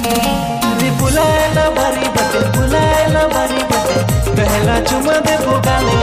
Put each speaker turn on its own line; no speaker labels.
भरी बुलाए ना बारी बटे बुलाए ना बारी बटे पहला चुमा दे वो गाले